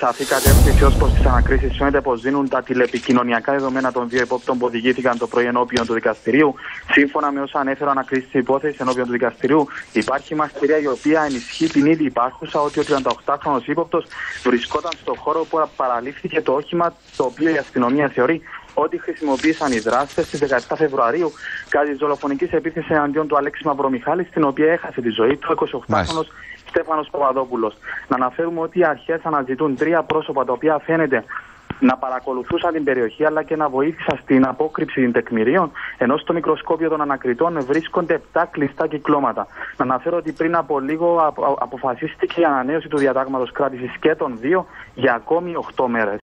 σαφή κατεύθυνση ω προς τι ανακρίσει. Φαίνεται πως δίνουν τα τηλεπικοινωνιακά δεδομένα των δύο υπόπτων που οδηγήθηκαν το πρωί ενώπιον του δικαστηρίου. Σύμφωνα με όσα ανέφερε ο ανακρίση της υπόθεσης ενώπιον του δικαστηρίου, υπάρχει μαστηρία η οποία ενισχύει την ήδη υπάρχουσα ότι ο 38χρονο ύποπτος βρισκόταν στο χώρο που παραλήφθηκε το όχημα το οποίο η αστυνομία θεωρεί ότι χρησιμοποίησαν οι δράστες στις 17 Φεβρουαρίου κατά της δολοφονικής επίθεσης εναντίον του Αλέξη Μαυρομιχάλη, στην οποία έχασε τη ζωή του 28χρονο Στέφανος Παπαδόπουλος. Να αναφέρουμε ότι οι αρχές αναζητούν τρία πρόσωπα τα οποία φαίνεται να παρακολουθούσαν την περιοχή αλλά και να βοήθησαν στην απόκρυψη των τεκμηρίων, ενώ στο μικροσκόπιο των ανακριτών βρίσκονται 7 κλειστά κυκλώματα. Να αναφέρω ότι πριν από λίγο αποφασίστηκε η ανανέωση του διατάγματος κράτησης και των δύο για ακόμη 8 μέρες.